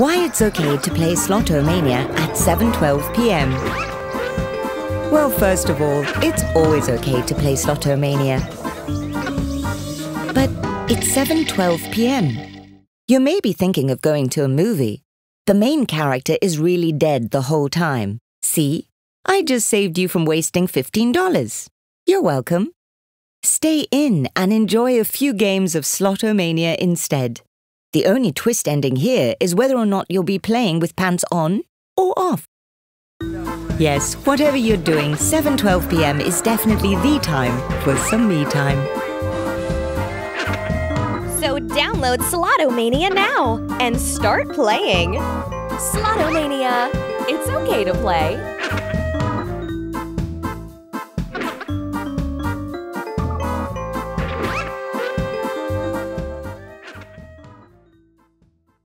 Why it's okay to play Slotomania at 7.12 p.m. Well, first of all, it's always okay to play Slotomania. But it's 7.12 p.m. You may be thinking of going to a movie. The main character is really dead the whole time. See? I just saved you from wasting $15. You're welcome. Stay in and enjoy a few games of Slotomania instead. The only twist ending here is whether or not you'll be playing with pants on or off. Yes, whatever you're doing, 7.12 p.m. is definitely the time for some me time. So download Slotomania now and start playing. Slotomania. It's okay to play.